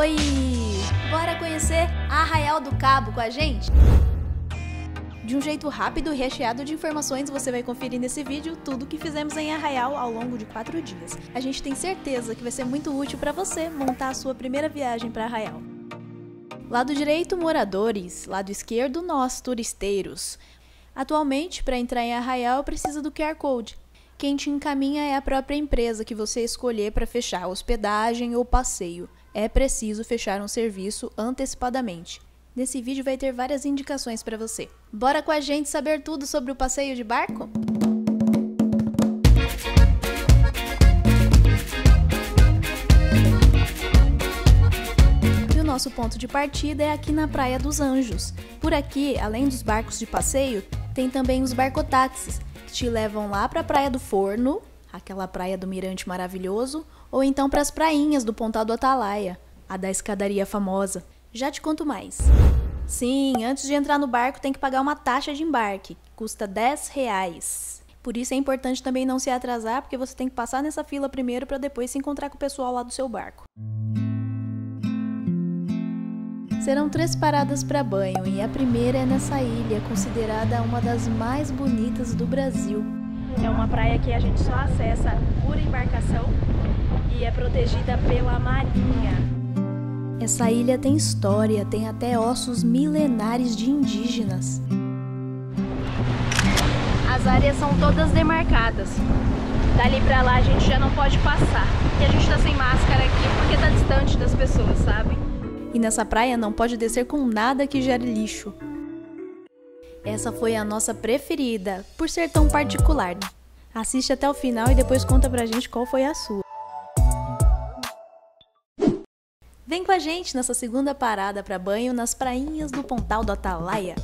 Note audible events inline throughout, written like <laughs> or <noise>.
Oi! Bora conhecer Arraial do Cabo com a gente? De um jeito rápido e recheado de informações, você vai conferir nesse vídeo tudo o que fizemos em Arraial ao longo de quatro dias. A gente tem certeza que vai ser muito útil para você montar a sua primeira viagem para Arraial. Lado direito, moradores. Lado esquerdo, nós, turisteiros. Atualmente, para entrar em Arraial, precisa do QR Code. Quem te encaminha é a própria empresa que você escolher para fechar hospedagem ou passeio. É preciso fechar um serviço antecipadamente. Nesse vídeo vai ter várias indicações para você. Bora com a gente saber tudo sobre o passeio de barco? E o nosso ponto de partida é aqui na Praia dos Anjos. Por aqui, além dos barcos de passeio, tem também os barcotáxis, que te levam lá para a Praia do Forno, aquela praia do mirante maravilhoso, ou então para as prainhas do Pontal do Atalaia, a da escadaria famosa. Já te conto mais. Sim, antes de entrar no barco tem que pagar uma taxa de embarque, custa 10 reais. Por isso é importante também não se atrasar, porque você tem que passar nessa fila primeiro para depois se encontrar com o pessoal lá do seu barco. Serão três paradas para banho e a primeira é nessa ilha, considerada uma das mais bonitas do Brasil. É uma praia que a gente só acessa por embarcação e é protegida pela Marinha. Essa ilha tem história, tem até ossos milenares de indígenas. As áreas são todas demarcadas. Dali pra lá a gente já não pode passar. E a gente tá sem máscara aqui porque tá distante das pessoas, sabe? E nessa praia não pode descer com nada que gere lixo. Essa foi a nossa preferida, por ser tão particular. Assiste até o final e depois conta pra gente qual foi a sua. Vem com a gente nessa segunda parada para banho nas prainhas do Pontal do Atalaia.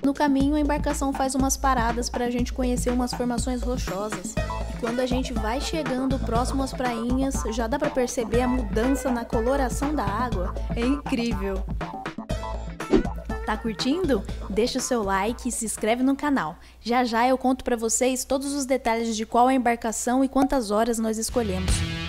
No caminho, a embarcação faz umas paradas para a gente conhecer umas formações rochosas. E quando a gente vai chegando próximo às prainhas, já dá para perceber a mudança na coloração da água. É incrível! Tá curtindo? Deixa o seu like e se inscreve no canal. Já já eu conto para vocês todos os detalhes de qual é a embarcação e quantas horas nós escolhemos.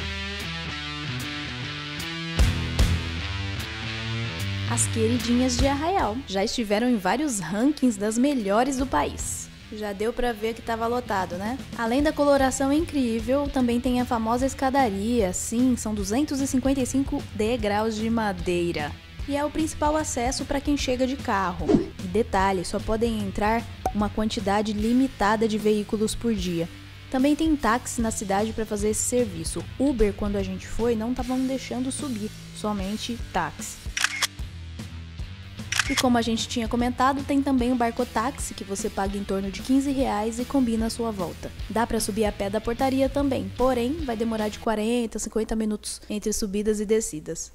As queridinhas de Arraial. Já estiveram em vários rankings das melhores do país. Já deu para ver que estava lotado, né? Além da coloração incrível, também tem a famosa escadaria. Sim, são 255 degraus de madeira. E é o principal acesso para quem chega de carro. E detalhe, só podem entrar uma quantidade limitada de veículos por dia. Também tem táxi na cidade para fazer esse serviço. Uber, quando a gente foi, não estavam deixando subir, somente táxi. E como a gente tinha comentado, tem também o barcotáxi que você paga em torno de 15 reais e combina a sua volta. Dá para subir a pé da portaria também, porém vai demorar de 40 a 50 minutos entre subidas e descidas.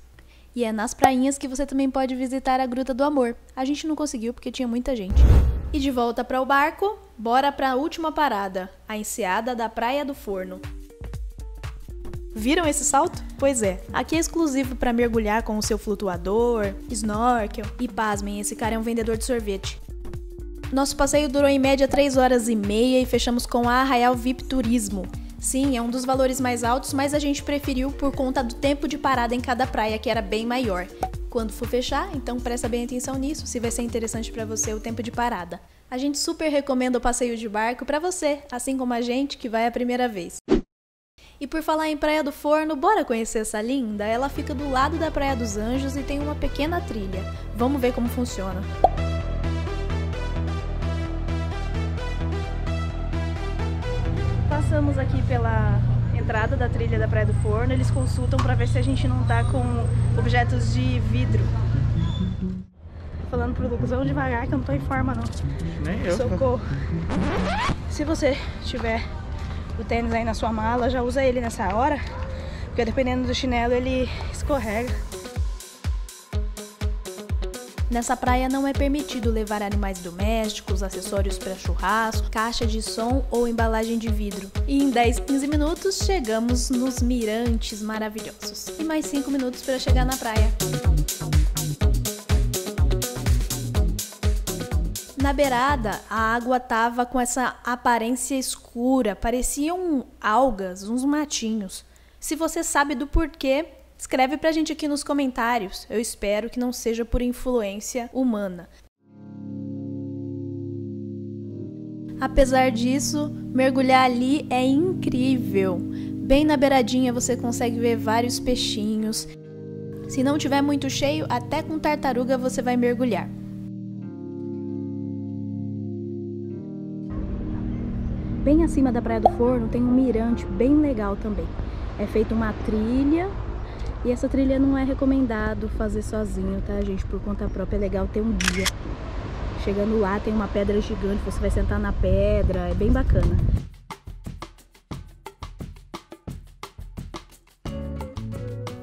E é nas prainhas que você também pode visitar a Gruta do Amor. A gente não conseguiu porque tinha muita gente. E de volta para o barco, bora para a última parada, a enseada da Praia do Forno. Viram esse salto? Pois é, aqui é exclusivo para mergulhar com o seu flutuador, snorkel e pasmem, esse cara é um vendedor de sorvete. Nosso passeio durou em média 3 horas e meia e fechamos com a Arraial VIP Turismo. Sim, é um dos valores mais altos, mas a gente preferiu por conta do tempo de parada em cada praia, que era bem maior. Quando for fechar, então presta bem atenção nisso, se vai ser interessante para você o tempo de parada. A gente super recomenda o passeio de barco para você, assim como a gente que vai a primeira vez. E por falar em Praia do Forno, bora conhecer essa linda? Ela fica do lado da Praia dos Anjos e tem uma pequena trilha. Vamos ver como funciona. Passamos aqui pela entrada da trilha da Praia do Forno, eles consultam para ver se a gente não tá com objetos de vidro. Falando pro Lucas, vamos devagar que eu não tô em forma não. Nem eu. Socorro. Se você tiver o tênis aí na sua mala, já usa ele nessa hora, porque dependendo do chinelo ele escorrega. Nessa praia não é permitido levar animais domésticos, acessórios para churrasco, caixa de som ou embalagem de vidro. E em 10, 15 minutos chegamos nos mirantes maravilhosos. E mais 5 minutos para chegar na praia. Na beirada, a água tava com essa aparência escura, pareciam algas, uns matinhos. Se você sabe do porquê, Escreve pra gente aqui nos comentários. Eu espero que não seja por influência humana. Apesar disso, mergulhar ali é incrível. Bem na beiradinha você consegue ver vários peixinhos. Se não tiver muito cheio, até com tartaruga você vai mergulhar. Bem acima da Praia do Forno tem um mirante bem legal também. É feita uma trilha e essa trilha não é recomendado fazer sozinho, tá, gente? Por conta própria é legal ter um guia. Chegando lá tem uma pedra gigante, você vai sentar na pedra, é bem bacana.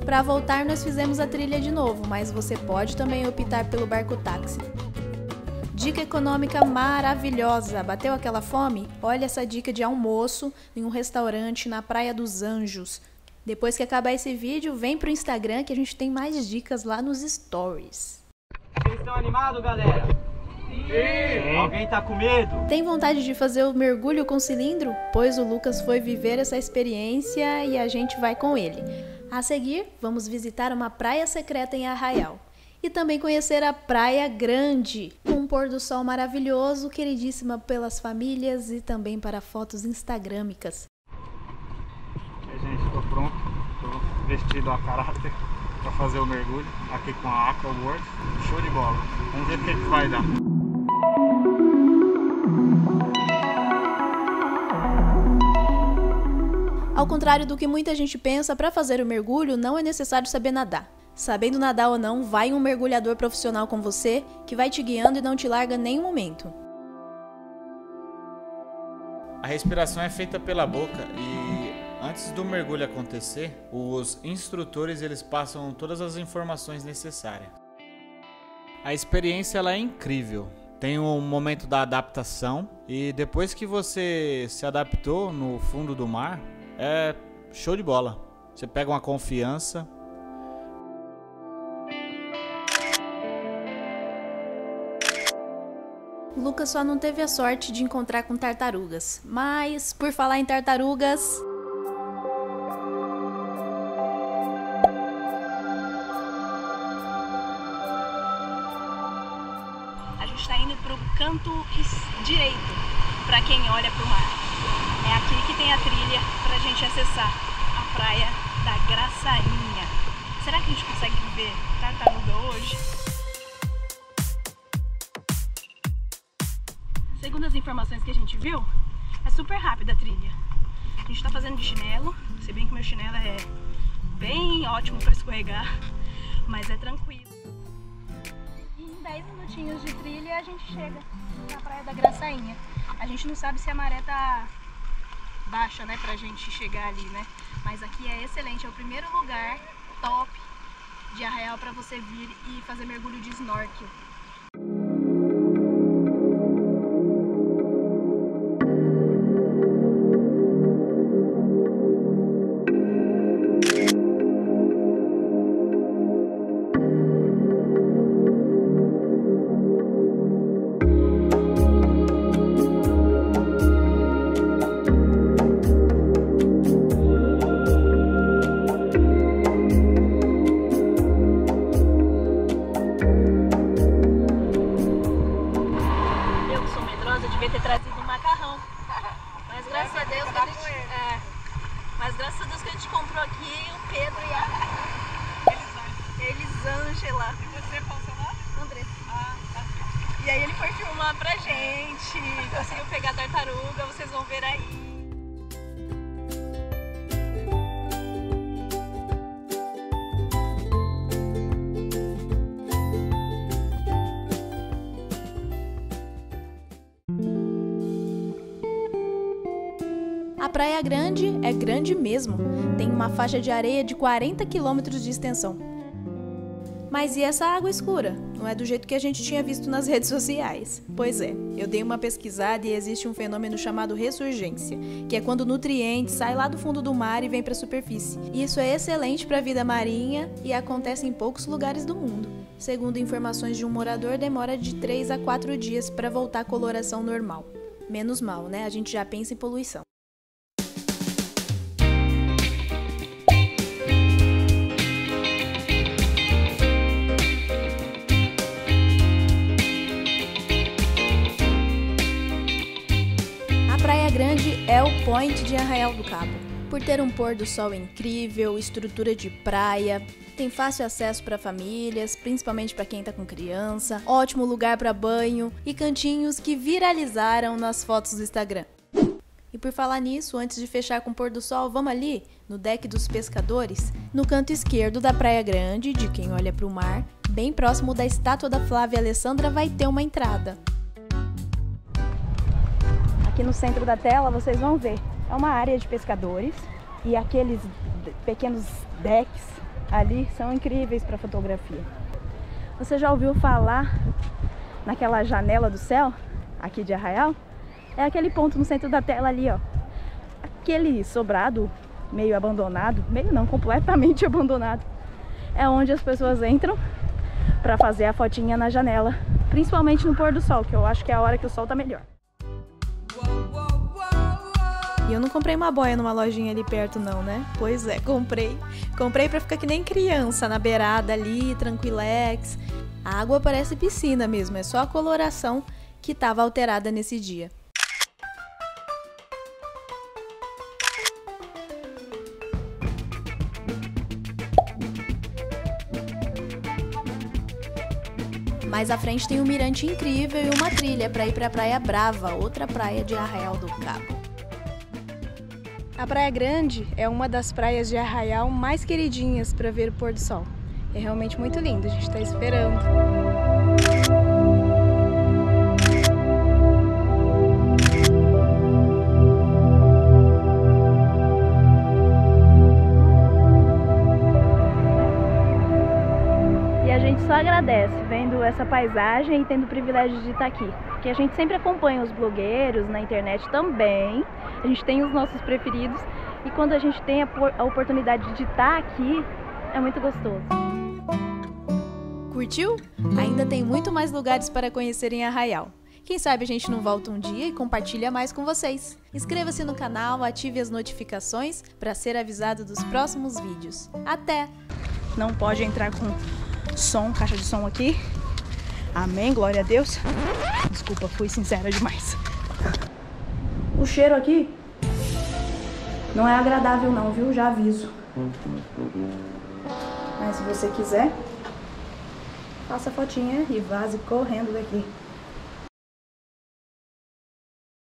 Para voltar, nós fizemos a trilha de novo, mas você pode também optar pelo barco táxi. Dica econômica maravilhosa! Bateu aquela fome? Olha essa dica de almoço em um restaurante na Praia dos Anjos. Depois que acabar esse vídeo, vem pro Instagram que a gente tem mais dicas lá nos stories. Vocês estão animados, galera? Sim. Alguém tá com medo? Tem vontade de fazer o mergulho com cilindro? Pois o Lucas foi viver essa experiência e a gente vai com ele. A seguir, vamos visitar uma praia secreta em Arraial. E também conhecer a Praia Grande, pôr do sol maravilhoso, queridíssima pelas famílias e também para fotos instagramicas. A gente, estou pronto, estou vestido a caráter para fazer o mergulho aqui com a Aqua World. Show de bola. Vamos ver o que, que vai dar. Ao contrário do que muita gente pensa, para fazer o mergulho não é necessário saber nadar. Sabendo nadar ou não, vai um mergulhador profissional com você que vai te guiando e não te larga nem um momento. A respiração é feita pela boca e antes do mergulho acontecer, os instrutores eles passam todas as informações necessárias. A experiência ela é incrível. Tem um momento da adaptação e depois que você se adaptou no fundo do mar, é show de bola. Você pega uma confiança. Lucas só não teve a sorte de encontrar com tartarugas, mas por falar em tartarugas, a gente está indo para o canto direito, para quem olha para o mar. É aqui que tem a trilha para a gente acessar a praia da Graçainha. Será que a gente consegue ver tartaruga hoje? Segundo as informações que a gente viu, é super rápida a trilha. A gente está fazendo de chinelo, se bem que meu chinelo é bem ótimo para escorregar, mas é tranquilo. E em 10 minutinhos de trilha a gente chega na praia da Graçainha. A gente não sabe se a maré tá baixa, né, pra gente chegar ali, né? Mas aqui é excelente, é o primeiro lugar top de Arraial para você vir e fazer mergulho de snorkel. Mas graças a Deus que a gente comprou aqui o Pedro e a Elisângela. E você, qual o seu nome? André. Ah, tá. E aí ele foi filmar pra gente. Conseguiu pegar a tartaruga, vocês vão ver aí. A Praia Grande é grande mesmo, tem uma faixa de areia de 40 quilômetros de extensão. Mas e essa água escura? Não é do jeito que a gente tinha visto nas <laughs> redes sociais. Pois é, eu dei uma pesquisada e existe um fenômeno chamado ressurgência, que é quando nutriente sai lá do fundo do mar e vem para a superfície. Isso é excelente para a vida marinha e acontece em poucos lugares do mundo. Segundo informações de um morador, demora de 3 a 4 dias para voltar à coloração normal. Menos mal, né? A gente já pensa em poluição. Point de Arraial do Cabo. Por ter um pôr do sol incrível, estrutura de praia, tem fácil acesso para famílias, principalmente para quem está com criança, ótimo lugar para banho e cantinhos que viralizaram nas fotos do Instagram. E por falar nisso, antes de fechar com o pôr do sol, vamos ali, no deck dos pescadores, no canto esquerdo da Praia Grande, de quem olha para o mar, bem próximo da estátua da Flávia Alessandra, vai ter uma entrada. Aqui no centro da tela vocês vão ver, é uma área de pescadores e aqueles pequenos decks ali são incríveis para fotografia. Você já ouviu falar naquela janela do céu aqui de Arraial? é aquele ponto no centro da tela ali, ó. Aquele sobrado meio abandonado, meio não, completamente <laughs> abandonado. É onde as pessoas entram para fazer a fotinha na janela, principalmente no pôr do sol, que eu acho que é a hora que o sol tá melhor. Eu não comprei uma boia numa lojinha ali perto não, né? Pois é, comprei. Comprei para ficar que nem criança na beirada ali, tranquilex. A água parece piscina mesmo, é só a coloração que estava alterada nesse dia. Mais à frente tem um mirante incrível e uma trilha para ir para a Praia Brava, outra praia de Arraial do Cabo. A Praia Grande é uma das praias de Arraial mais queridinhas para ver o pôr do sol. É realmente muito lindo, a gente está esperando. só agradece essa paisagem e tendo o privilégio de estar aqui. Porque a gente sempre acompanha os blogueiros na internet também, a gente tem os nossos preferidos e quando a gente tem a, a oportunidade de estar aqui, é muito gostoso. Curtiu? Ainda tem muito mais lugares para conhecer em Arraial. Quem sabe a gente não volta um dia e compartilha mais com vocês. Inscreva-se no canal, ative as notificações para ser avisado dos próximos vídeos. Até! Não pode entrar com som, caixa de som aqui. Amém, glória a Deus. Desculpa, fui sincera demais. O cheiro aqui não é agradável não, viu? Já aviso. Mas se você quiser, faça a fotinha e vaze correndo daqui.